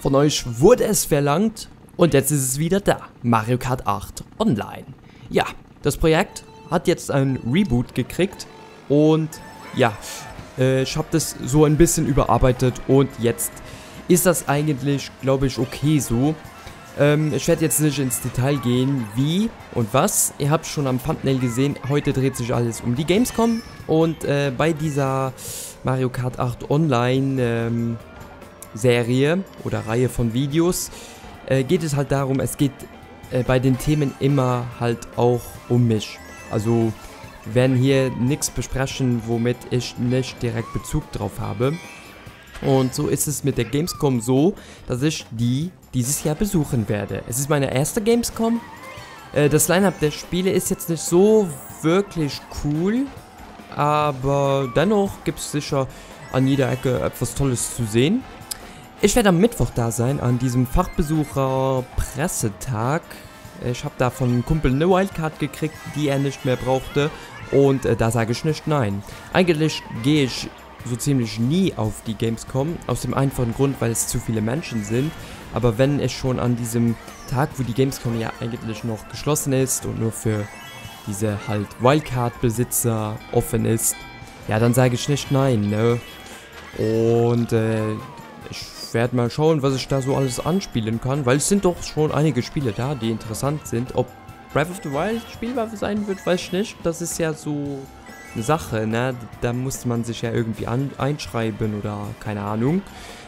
Von euch wurde es verlangt und jetzt ist es wieder da. Mario Kart 8 Online. Ja, das Projekt hat jetzt ein Reboot gekriegt und ja, äh, ich habe das so ein bisschen überarbeitet und jetzt ist das eigentlich, glaube ich, okay so. Ähm, ich werde jetzt nicht ins Detail gehen, wie und was. Ihr habt schon am Thumbnail gesehen, heute dreht sich alles um die Gamescom und äh, bei dieser Mario Kart 8 Online ähm, Serie oder Reihe von Videos äh, geht es halt darum, es geht äh, bei den Themen immer halt auch um mich. Also werden hier nichts besprechen, womit ich nicht direkt Bezug drauf habe. Und so ist es mit der Gamescom so, dass ich die dieses Jahr besuchen werde. Es ist meine erste Gamescom. Äh, das Line-Up der Spiele ist jetzt nicht so wirklich cool, aber dennoch gibt es sicher an jeder Ecke etwas Tolles zu sehen. Ich werde am Mittwoch da sein, an diesem Fachbesucher-Pressetag. Ich habe da von einem Kumpel eine Wildcard gekriegt, die er nicht mehr brauchte. Und äh, da sage ich nicht nein. Eigentlich gehe ich so ziemlich nie auf die Gamescom, aus dem einfachen Grund, weil es zu viele Menschen sind. Aber wenn es schon an diesem Tag, wo die Gamescom ja eigentlich noch geschlossen ist und nur für diese halt Wildcard-Besitzer offen ist, ja, dann sage ich nicht nein, ne? Und äh, ich werde mal schauen, was ich da so alles anspielen kann, weil es sind doch schon einige Spiele da, die interessant sind. Ob Breath of the Wild spielbar sein wird, weiß ich nicht. Das ist ja so eine Sache, ne? Da musste man sich ja irgendwie an einschreiben oder keine Ahnung.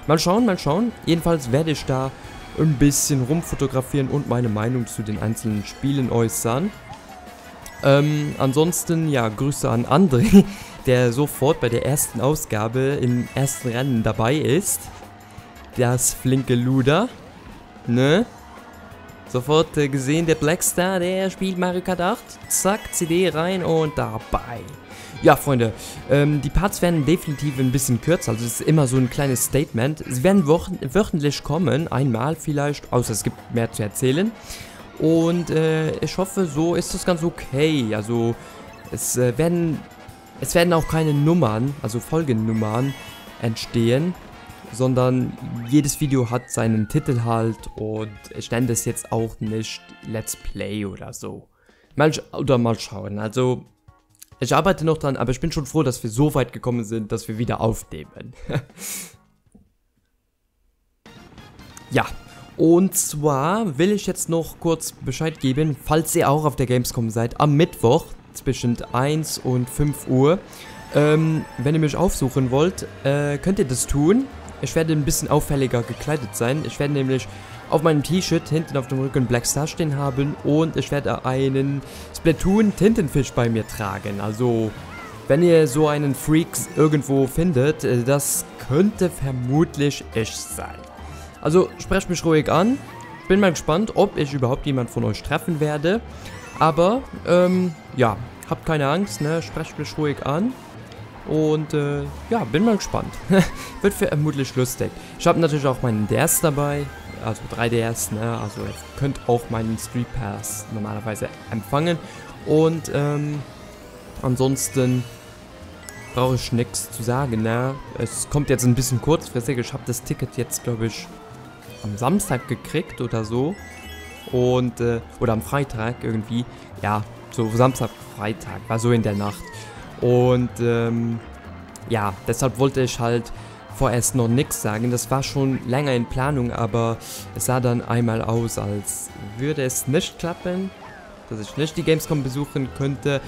Mal schauen, mal schauen. Jedenfalls werde ich da ein bisschen rumfotografieren und meine Meinung zu den einzelnen Spielen äußern. Ähm, ansonsten, ja, Grüße an André, der sofort bei der ersten Ausgabe im ersten Rennen dabei ist das flinke Luder. Ne? Sofort äh, gesehen, der Blackstar, der spielt Mario Kart 8. Zack, CD rein und dabei. Ja, Freunde, ähm, die Parts werden definitiv ein bisschen kürzer, also es ist immer so ein kleines Statement. Sie werden wöchentlich kommen, einmal vielleicht, außer es gibt mehr zu erzählen. Und äh, ich hoffe, so ist das ganz okay. Also, es äh, werden, es werden auch keine Nummern, also Folgennummern entstehen sondern jedes Video hat seinen Titel halt und ich nenne das jetzt auch nicht Let's Play oder so. Mal, oder mal schauen, also ich arbeite noch dran, aber ich bin schon froh, dass wir so weit gekommen sind, dass wir wieder aufnehmen. ja, und zwar will ich jetzt noch kurz Bescheid geben, falls ihr auch auf der Gamescom seid, am Mittwoch zwischen 1 und 5 Uhr. Ähm, wenn ihr mich aufsuchen wollt, äh, könnt ihr das tun. Ich werde ein bisschen auffälliger gekleidet sein. Ich werde nämlich auf meinem T-Shirt hinten auf dem Rücken Black Star stehen haben und ich werde einen Splatoon Tintenfisch bei mir tragen. Also, wenn ihr so einen Freak irgendwo findet, äh, das könnte vermutlich ich sein. Also, sprecht mich ruhig an. Bin mal gespannt, ob ich überhaupt jemand von euch treffen werde. Aber, ähm, ja, habt keine Angst, ne? Sprecht mich ruhig an. Und äh, ja, bin mal gespannt. Wird vermutlich lustig. Ich habe natürlich auch meinen DS dabei. Also 3DS, ne? Also ihr könnt auch meinen Street Pass normalerweise empfangen. Und ähm, ansonsten brauche ich nichts zu sagen, ne? Es kommt jetzt ein bisschen kurzfristig. Ich habe das Ticket jetzt, glaube ich, am Samstag gekriegt oder so. Und, äh, oder am Freitag irgendwie. Ja, so Samstag, Freitag, war so in der Nacht. Und ähm, ja, deshalb wollte ich halt vorerst noch nichts sagen. Das war schon länger in Planung, aber es sah dann einmal aus, als würde es nicht klappen, dass ich nicht die Gamescom besuchen könnte.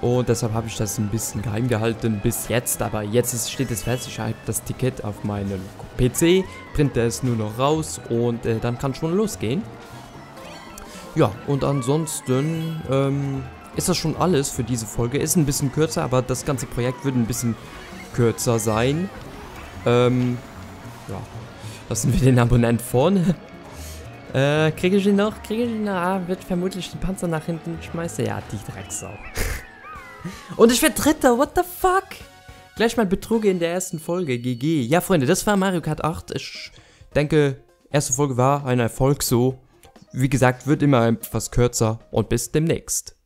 Und deshalb habe ich das ein bisschen geheim gehalten bis jetzt. Aber jetzt ist, steht es fest, ich habe das Ticket auf meinem PC, printe es nur noch raus und äh, dann kann schon losgehen. Ja, und ansonsten ähm, ist das schon alles für diese Folge. Ist ein bisschen kürzer, aber das ganze Projekt wird ein bisschen kürzer sein. Ähm, ja. Lassen wir den Abonnent vorne. Äh, kriege ich ihn noch? Kriege ich ihn noch? Ah, wird vermutlich den Panzer nach hinten schmeißen. Ja, die Drecksau. Und ich werde Dritter, what the fuck? Gleich mal Betrug in der ersten Folge, GG. Ja, Freunde, das war Mario Kart 8. Ich denke, erste Folge war ein Erfolg so. Wie gesagt, wird immer etwas kürzer und bis demnächst.